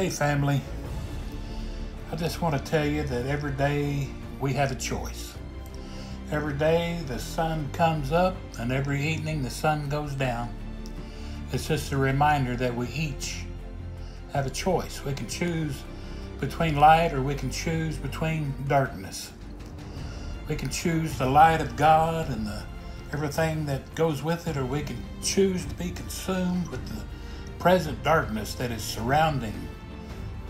Hey, family. I just want to tell you that every day we have a choice. Every day the sun comes up and every evening the sun goes down. It's just a reminder that we each have a choice. We can choose between light or we can choose between darkness. We can choose the light of God and the everything that goes with it, or we can choose to be consumed with the present darkness that is surrounding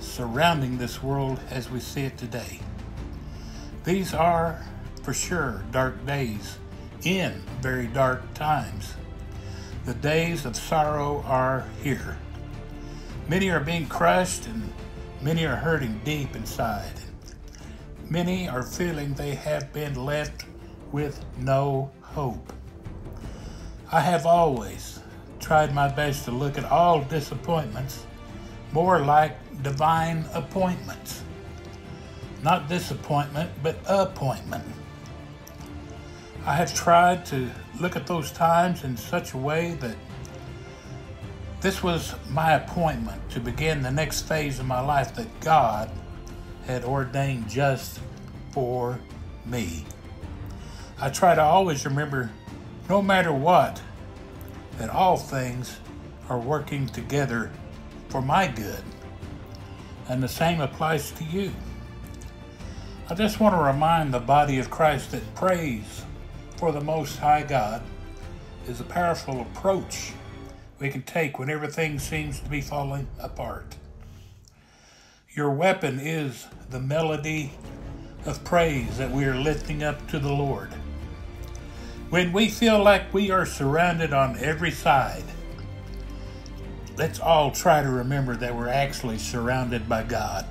surrounding this world as we see it today. These are for sure dark days in very dark times. The days of sorrow are here. Many are being crushed and many are hurting deep inside. Many are feeling they have been left with no hope. I have always tried my best to look at all disappointments more like divine appointments. Not disappointment, but appointment. I have tried to look at those times in such a way that this was my appointment to begin the next phase of my life that God had ordained just for me. I try to always remember, no matter what, that all things are working together for my good. And the same applies to you. I just want to remind the body of Christ that praise for the Most High God is a powerful approach we can take when everything seems to be falling apart. Your weapon is the melody of praise that we are lifting up to the Lord. When we feel like we are surrounded on every side, let's all try to remember that we're actually surrounded by God.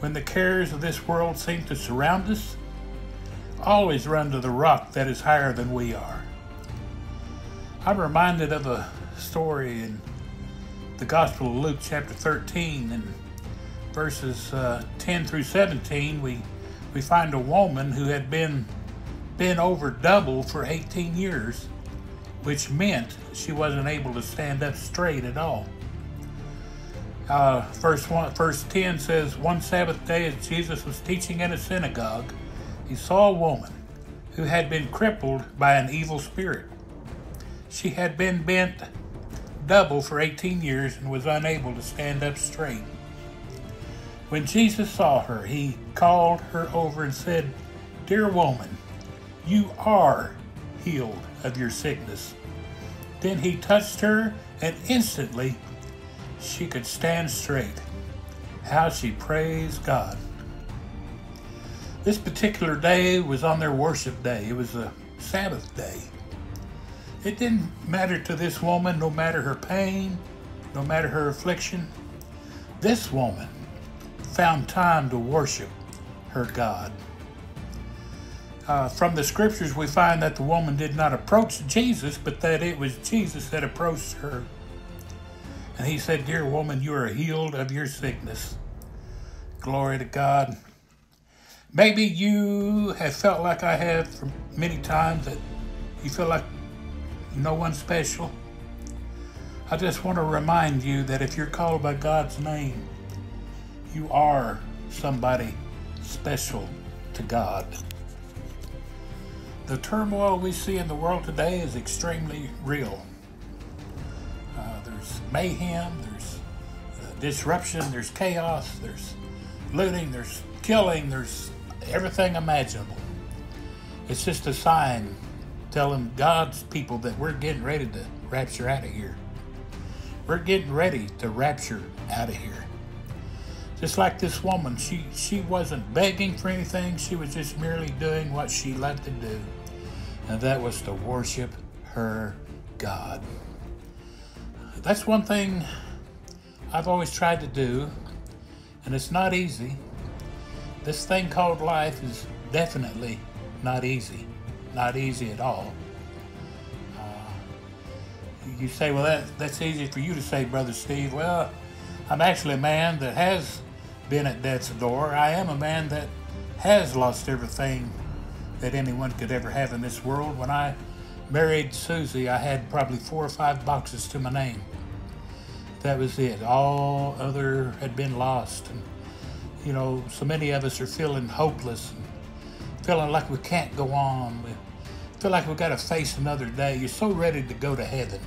When the cares of this world seem to surround us, always run to the rock that is higher than we are. I'm reminded of a story in the Gospel of Luke, chapter 13, and verses uh, 10 through 17. We we find a woman who had been been over double for 18 years, which meant she wasn't able to stand up straight at all. Uh, verse one, verse 10 says, One Sabbath day, as Jesus was teaching in a synagogue, he saw a woman who had been crippled by an evil spirit. She had been bent double for 18 years and was unable to stand up straight. When Jesus saw her, he called her over and said, Dear woman, you are healed of your sickness. Then he touched her, and instantly she could stand straight. How she praised God. This particular day was on their worship day. It was a Sabbath day. It didn't matter to this woman, no matter her pain, no matter her affliction. This woman found time to worship her God. Uh, from the scriptures, we find that the woman did not approach Jesus, but that it was Jesus that approached her. And he said, Dear woman, you are healed of your sickness. Glory to God. Maybe you have felt like I have many times that you feel like no one special. I just want to remind you that if you're called by God's name, you are somebody special to God. The turmoil we see in the world today is extremely real. Uh, there's mayhem, there's uh, disruption, there's chaos, there's looting, there's killing, there's everything imaginable. It's just a sign telling God's people that we're getting ready to rapture out of here. We're getting ready to rapture out of here. Just like this woman, she, she wasn't begging for anything, she was just merely doing what she loved to do, and that was to worship her God. That's one thing I've always tried to do, and it's not easy. This thing called life is definitely not easy. Not easy at all. Uh, you say, well, that, that's easy for you to say, Brother Steve. Well, I'm actually a man that has been at death's door. I am a man that has lost everything that anyone could ever have in this world. When I married Susie, I had probably four or five boxes to my name. That was it. All other had been lost. And, you know, so many of us are feeling hopeless and feeling like we can't go on. We feel like we've got to face another day. You're so ready to go to heaven.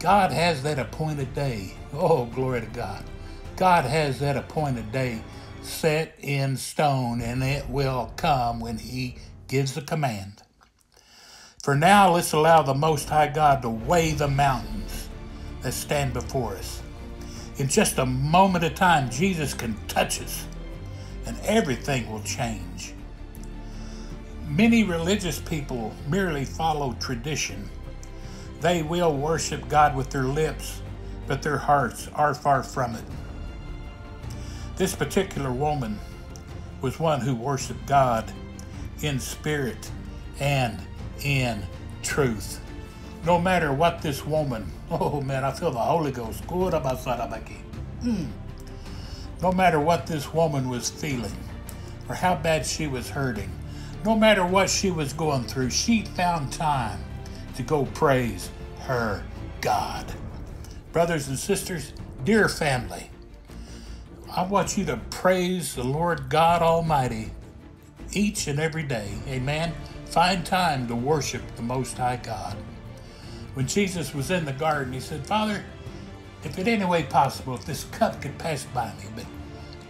God has that appointed day. Oh, glory to God. God has that appointed day set in stone, and it will come when He gives the command. For now, let's allow the Most High God to weigh the mountains that stand before us. In just a moment of time, Jesus can touch us, and everything will change. Many religious people merely follow tradition. They will worship God with their lips, but their hearts are far from it. This particular woman was one who worshiped God in spirit and in truth. No matter what this woman, oh man, I feel the Holy Ghost. Mm. No matter what this woman was feeling or how bad she was hurting, no matter what she was going through, she found time to go praise her God. Brothers and sisters, dear family, I want you to praise the Lord God Almighty each and every day. Amen. Find time to worship the Most High God. When Jesus was in the garden, he said, Father, if it any way possible, if this cup could pass by me, but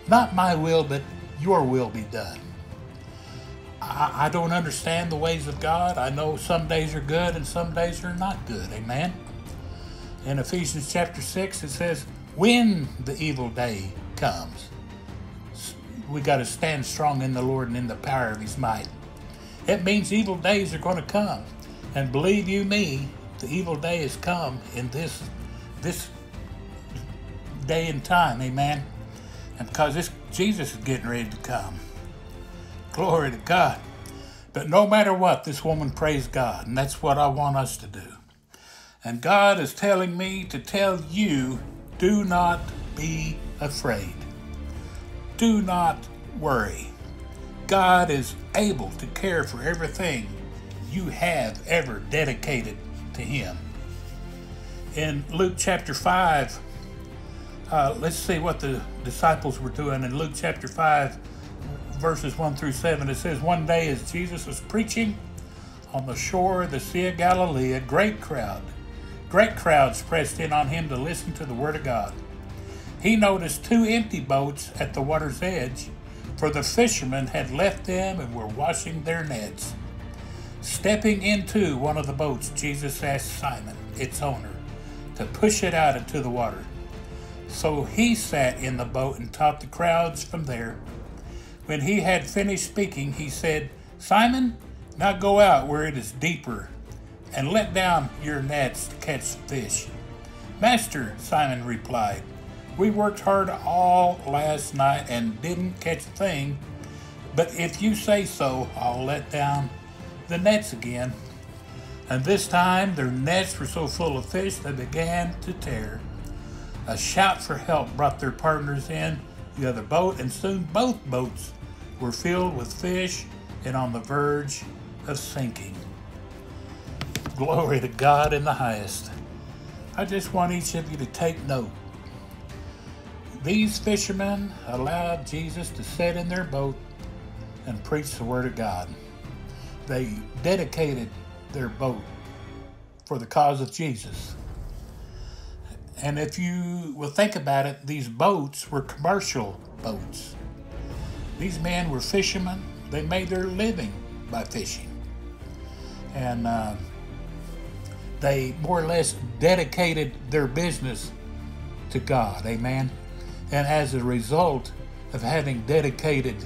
not my will, but your will be done. I, I don't understand the ways of God. I know some days are good and some days are not good. Amen. In Ephesians chapter 6, it says, When the evil day comes. We got to stand strong in the Lord and in the power of His might. It means evil days are going to come. And believe you me, the evil day has come in this this day and time, amen. And because this Jesus is getting ready to come. Glory to God. But no matter what, this woman praised God, and that's what I want us to do. And God is telling me to tell you do not be afraid. Do not worry. God is able to care for everything you have ever dedicated to Him. In Luke chapter 5, uh, let's see what the disciples were doing. In Luke chapter 5, verses 1 through 7, it says, One day as Jesus was preaching on the shore of the Sea of Galilee, a great crowd, great crowds pressed in on him to listen to the Word of God. He noticed two empty boats at the water's edge, for the fishermen had left them and were washing their nets. Stepping into one of the boats, Jesus asked Simon, its owner, to push it out into the water. So he sat in the boat and taught the crowds from there. When he had finished speaking, he said, Simon, now go out where it is deeper and let down your nets to catch fish. Master, Simon replied, we worked hard all last night and didn't catch a thing, but if you say so, I'll let down the nets again. And this time their nets were so full of fish they began to tear. A shout for help brought their partners in the other boat, and soon both boats were filled with fish and on the verge of sinking. Glory to God in the highest. I just want each of you to take note these fishermen allowed Jesus to sit in their boat and preach the Word of God. They dedicated their boat for the cause of Jesus. And if you will think about it, these boats were commercial boats. These men were fishermen. They made their living by fishing. And uh, they more or less dedicated their business to God. Amen. And as a result of having dedicated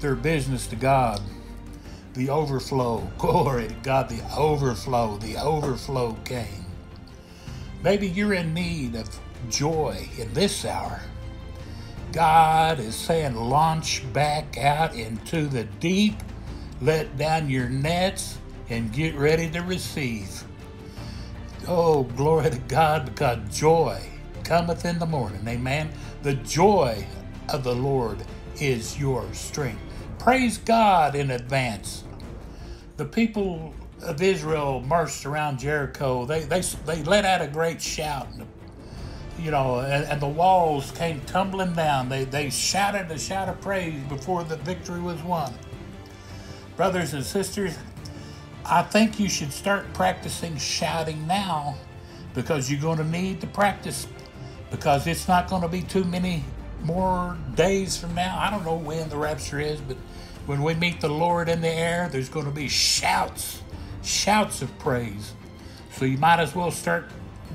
their business to God, the overflow, glory to God, the overflow, the overflow came. Maybe you're in need of joy in this hour. God is saying, launch back out into the deep, let down your nets, and get ready to receive. Oh, glory to God, because joy cometh in the morning. Amen. The joy of the Lord is your strength. Praise God in advance. The people of Israel marched around Jericho. They, they, they let out a great shout. you know, and, and, the walls came tumbling down. They, they shouted a shout of praise before the victory was won. Brothers and sisters, I think you should start practicing shouting now because you're going to need to practice because it's not going to be too many more days from now. I don't know when the rapture is, but when we meet the Lord in the air, there's going to be shouts, shouts of praise. So you might as well start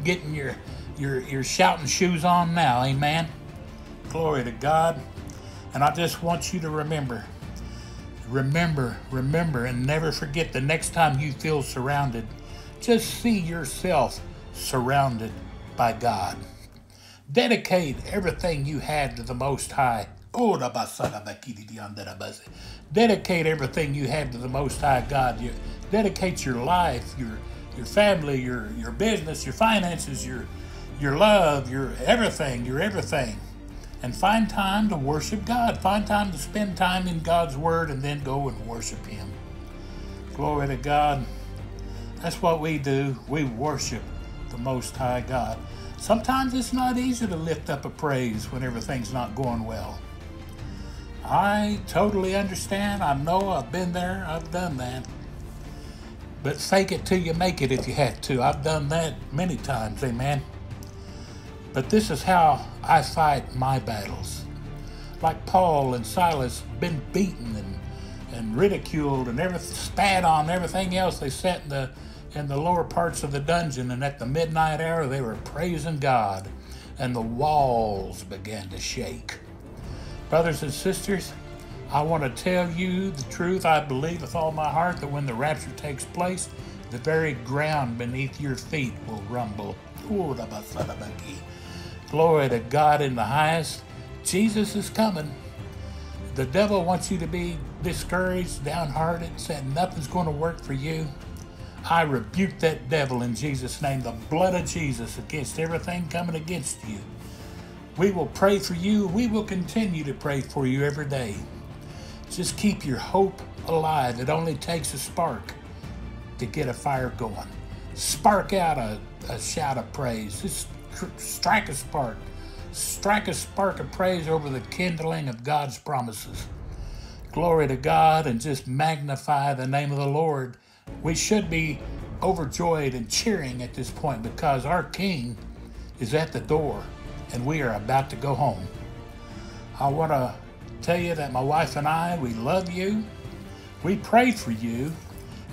getting your your your shouting shoes on now. Amen. Glory to God. And I just want you to remember remember, remember, and never forget the next time you feel surrounded, just see yourself surrounded by God. Dedicate everything you had to the Most High. Dedicate everything you had to the Most High God. You dedicate your life, your your family, your your business, your finances, your your love, your everything, your everything. And find time to worship God. Find time to spend time in God's Word and then go and worship Him. Glory to God. That's what we do. We worship Most High God. Sometimes it's not easy to lift up a praise when everything's not going well. I totally understand. I know I've been there. I've done that. But fake it till you make it if you have to. I've done that many times. Amen. But this is how I fight my battles. Like Paul and Silas, been beaten and, and ridiculed and everything spat on everything else. They sat in the in the lower parts of the dungeon, and at the midnight hour they were praising God, and the walls began to shake. Brothers and sisters, I want to tell you the truth. I believe with all my heart that when the rapture takes place, the very ground beneath your feet will rumble. Glory to God in the highest. Jesus is coming. The devil wants you to be discouraged, downhearted, saying nothing's going to work for you. I rebuke that devil in Jesus' name, the blood of Jesus against everything coming against you. We will pray for you. We will continue to pray for you every day. Just keep your hope alive. It only takes a spark to get a fire going. Spark out a, a shout of praise. Just strike a spark. Strike a spark of praise over the kindling of God's promises. Glory to God and just magnify the name of the Lord. We should be overjoyed and cheering at this point because our King is at the door and we are about to go home. I want to tell you that my wife and I, we love you. We pray for you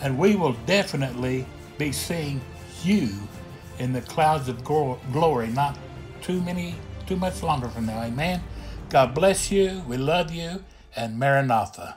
and we will definitely be seeing you in the clouds of glory, not too many, too much longer from now. Amen. God bless you. We love you. And Maranatha.